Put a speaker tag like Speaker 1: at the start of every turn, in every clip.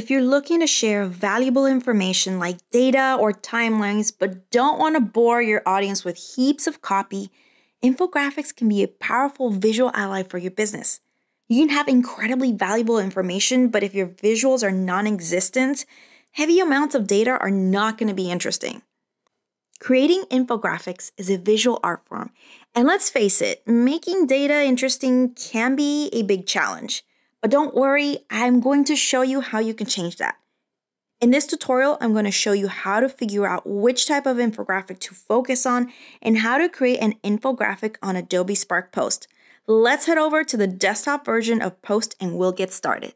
Speaker 1: If you're looking to share valuable information like data or timelines, but don't want to bore your audience with heaps of copy, infographics can be a powerful visual ally for your business. You can have incredibly valuable information, but if your visuals are non existent, heavy amounts of data are not going to be interesting. Creating infographics is a visual art form, and let's face it, making data interesting can be a big challenge. But don't worry, I'm going to show you how you can change that. In this tutorial, I'm going to show you how to figure out which type of infographic to focus on and how to create an infographic on Adobe Spark Post. Let's head over to the desktop version of Post and we'll get started.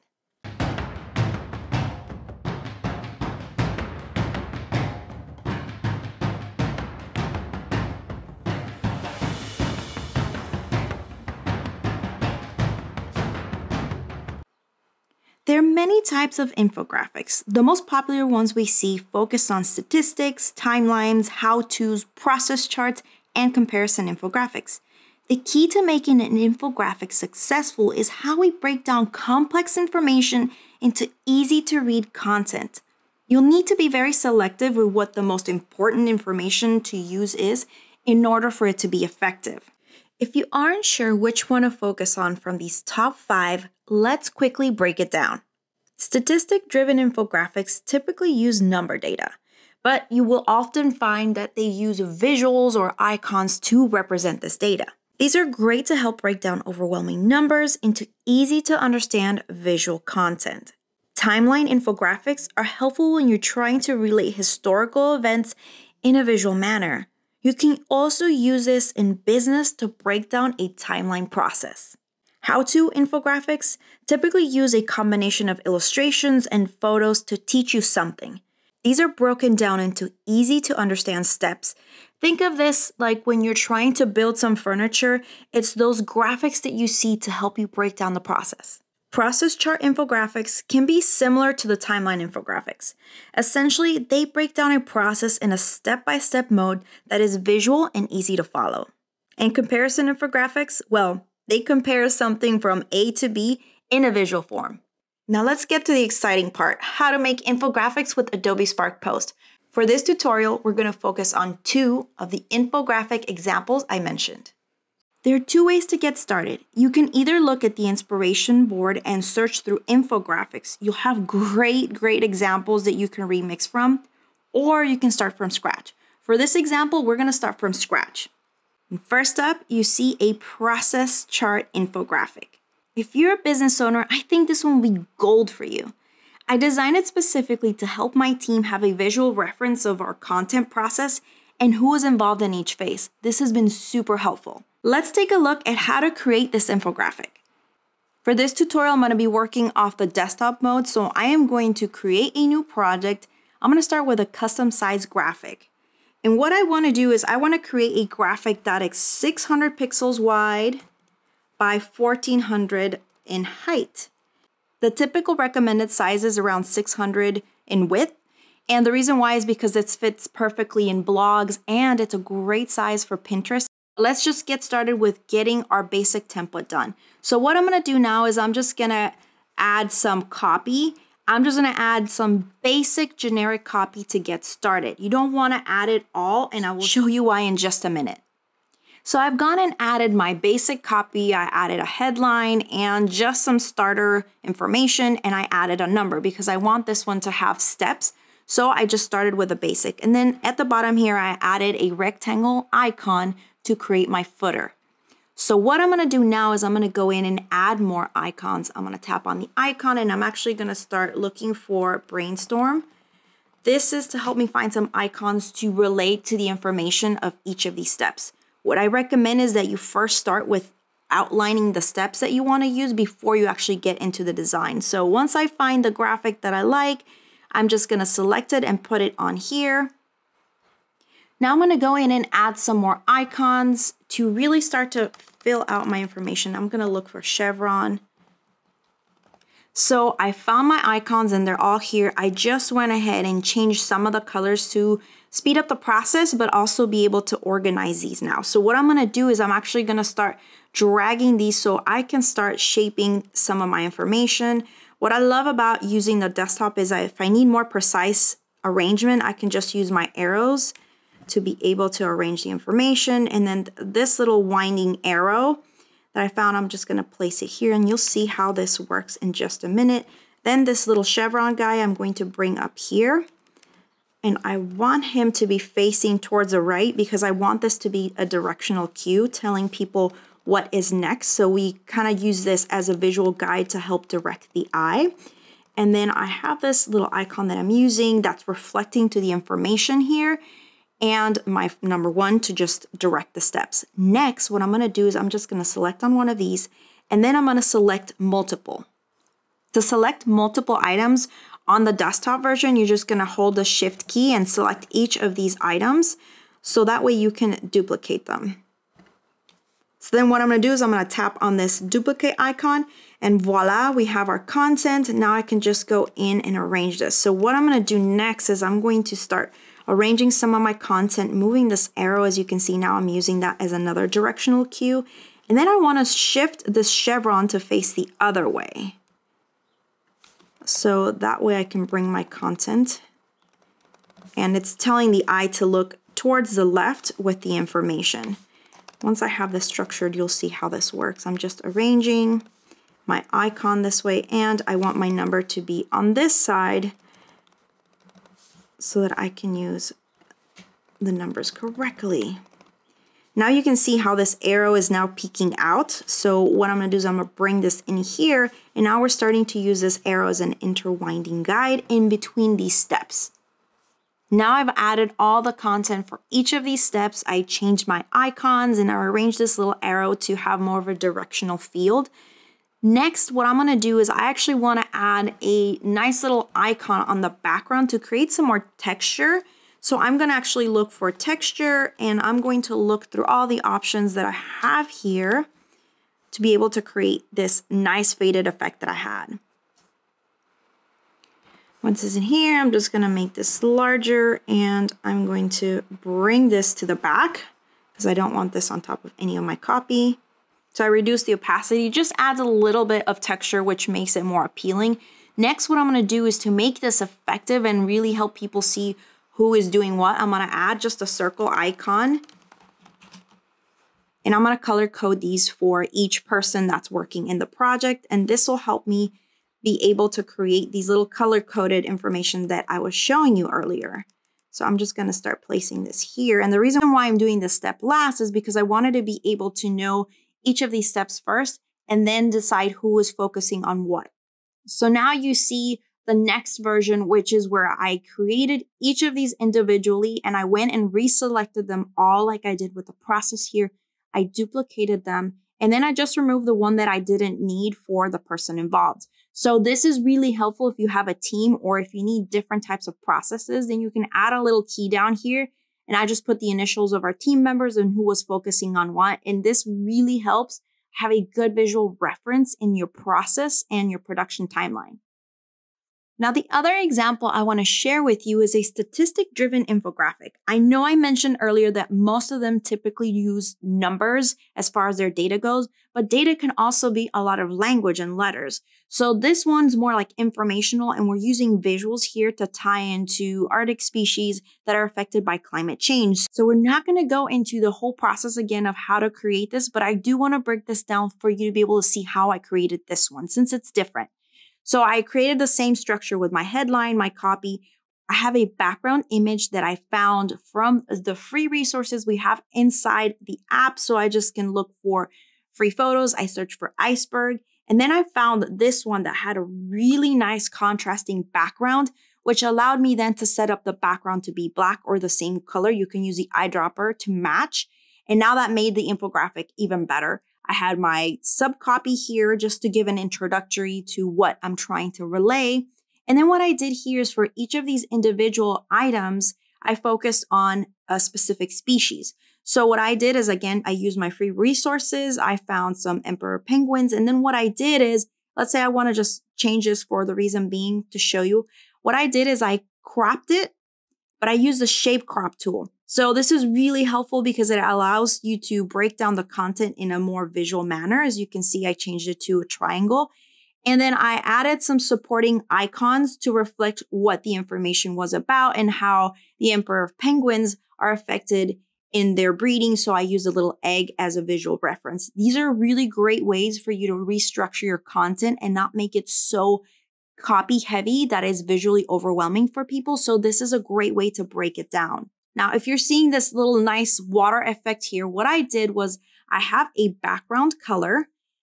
Speaker 1: Many types of infographics. The most popular ones we see focus on statistics, timelines, how to's, process charts, and comparison infographics. The key to making an infographic successful is how we break down complex information into easy to read content. You'll need to be very selective with what the most important information to use is in order for it to be effective. If you aren't sure which one to focus on from these top five, let's quickly break it down. Statistic driven infographics typically use number data, but you will often find that they use visuals or icons to represent this data. These are great to help break down overwhelming numbers into easy to understand visual content. Timeline infographics are helpful when you're trying to relate historical events in a visual manner. You can also use this in business to break down a timeline process. How to infographics typically use a combination of illustrations and photos to teach you something. These are broken down into easy to understand steps. Think of this like when you're trying to build some furniture, it's those graphics that you see to help you break down the process. Process chart infographics can be similar to the timeline infographics. Essentially, they break down a process in a step by step mode that is visual and easy to follow. And comparison infographics, well, they compare something from A to B in a visual form. Now let's get to the exciting part how to make infographics with Adobe Spark Post. For this tutorial, we're going to focus on two of the infographic examples I mentioned. There are two ways to get started. You can either look at the inspiration board and search through infographics. You'll have great, great examples that you can remix from, or you can start from scratch. For this example, we're gonna start from scratch. First up, you see a process chart infographic. If you're a business owner, I think this one will be gold for you. I designed it specifically to help my team have a visual reference of our content process and who is involved in each phase. This has been super helpful. Let's take a look at how to create this infographic. For this tutorial, I'm going to be working off the desktop mode, so I am going to create a new project. I'm going to start with a custom size graphic. And what I want to do is I want to create a graphic that is 600 pixels wide by 1400 in height. The typical recommended size is around 600 in width. And the reason why is because it fits perfectly in blogs and it's a great size for Pinterest Let's just get started with getting our basic template done. So what I'm gonna do now is I'm just gonna add some copy. I'm just gonna add some basic generic copy to get started. You don't wanna add it all and I will show you why in just a minute. So I've gone and added my basic copy. I added a headline and just some starter information and I added a number because I want this one to have steps. So I just started with a basic. And then at the bottom here, I added a rectangle icon to create my footer. So what I'm gonna do now is I'm gonna go in and add more icons. I'm gonna tap on the icon and I'm actually gonna start looking for brainstorm. This is to help me find some icons to relate to the information of each of these steps. What I recommend is that you first start with outlining the steps that you wanna use before you actually get into the design. So once I find the graphic that I like, I'm just gonna select it and put it on here. Now I'm gonna go in and add some more icons to really start to fill out my information. I'm gonna look for chevron. So I found my icons and they're all here. I just went ahead and changed some of the colors to speed up the process, but also be able to organize these now. So what I'm gonna do is I'm actually gonna start dragging these so I can start shaping some of my information. What I love about using the desktop is if I need more precise arrangement, I can just use my arrows to be able to arrange the information. And then this little winding arrow that I found, I'm just gonna place it here and you'll see how this works in just a minute. Then this little chevron guy, I'm going to bring up here and I want him to be facing towards the right because I want this to be a directional cue telling people what is next. So we kind of use this as a visual guide to help direct the eye. And then I have this little icon that I'm using that's reflecting to the information here and my number one to just direct the steps. Next, what I'm gonna do is I'm just gonna select on one of these and then I'm gonna select multiple. To select multiple items on the desktop version, you're just gonna hold the shift key and select each of these items so that way you can duplicate them. So then what I'm gonna do is I'm gonna tap on this duplicate icon and voila, we have our content. Now I can just go in and arrange this. So what I'm gonna do next is I'm going to start arranging some of my content, moving this arrow as you can see now I'm using that as another directional cue. And then I wanna shift this chevron to face the other way. So that way I can bring my content and it's telling the eye to look towards the left with the information. Once I have this structured, you'll see how this works. I'm just arranging my icon this way and I want my number to be on this side so that I can use the numbers correctly. Now you can see how this arrow is now peeking out. So what I'm gonna do is I'm gonna bring this in here and now we're starting to use this arrow as an interwinding guide in between these steps. Now I've added all the content for each of these steps. I changed my icons and I arranged this little arrow to have more of a directional field. Next, what I'm gonna do is I actually wanna add a nice little icon on the background to create some more texture. So I'm gonna actually look for texture and I'm going to look through all the options that I have here to be able to create this nice faded effect that I had. Once it's in here, I'm just gonna make this larger and I'm going to bring this to the back because I don't want this on top of any of my copy. So I reduce the opacity, just adds a little bit of texture, which makes it more appealing. Next, what I'm gonna do is to make this effective and really help people see who is doing what, I'm gonna add just a circle icon and I'm gonna color code these for each person that's working in the project. And this will help me be able to create these little color coded information that I was showing you earlier. So I'm just going to start placing this here. And the reason why I'm doing this step last is because I wanted to be able to know each of these steps first and then decide who is focusing on what. So now you see the next version, which is where I created each of these individually and I went and reselected them all like I did with the process here. I duplicated them and then I just removed the one that I didn't need for the person involved. So this is really helpful if you have a team or if you need different types of processes, then you can add a little key down here. And I just put the initials of our team members and who was focusing on what. And this really helps have a good visual reference in your process and your production timeline. Now, the other example I want to share with you is a statistic driven infographic. I know I mentioned earlier that most of them typically use numbers as far as their data goes, but data can also be a lot of language and letters. So this one's more like informational and we're using visuals here to tie into Arctic species that are affected by climate change. So we're not going to go into the whole process again of how to create this, but I do want to break this down for you to be able to see how I created this one since it's different. So I created the same structure with my headline, my copy. I have a background image that I found from the free resources we have inside the app. So I just can look for free photos. I search for iceberg. And then I found this one that had a really nice contrasting background, which allowed me then to set up the background to be black or the same color. You can use the eyedropper to match. And now that made the infographic even better. I had my sub copy here just to give an introductory to what I'm trying to relay. And then what I did here is for each of these individual items, I focused on a specific species. So what I did is again, I used my free resources. I found some emperor penguins. And then what I did is, let's say I want to just change this for the reason being to show you. What I did is I cropped it, but I use the shape crop tool. So this is really helpful because it allows you to break down the content in a more visual manner. As you can see, I changed it to a triangle. And then I added some supporting icons to reflect what the information was about and how the emperor of penguins are affected in their breeding. So I use a little egg as a visual reference. These are really great ways for you to restructure your content and not make it so copy heavy that is visually overwhelming for people. So this is a great way to break it down. Now, if you're seeing this little nice water effect here, what I did was I have a background color,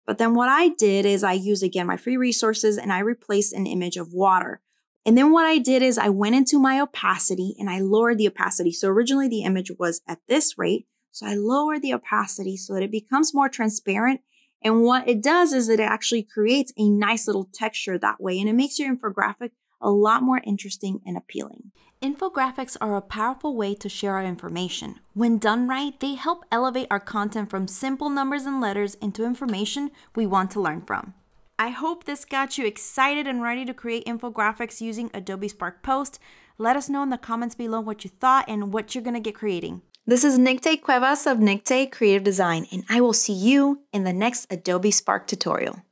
Speaker 1: but then what I did is I used again my free resources and I replaced an image of water. And then what I did is I went into my opacity and I lowered the opacity. So originally the image was at this rate. So I lowered the opacity so that it becomes more transparent and what it does is it actually creates a nice little texture that way, and it makes your infographic a lot more interesting and appealing. Infographics are a powerful way to share our information. When done right, they help elevate our content from simple numbers and letters into information we want to learn from. I hope this got you excited and ready to create infographics using Adobe Spark Post. Let us know in the comments below what you thought and what you're going to get creating. This is Nicte Cuevas of Nicte Creative Design, and I will see you in the next Adobe Spark tutorial.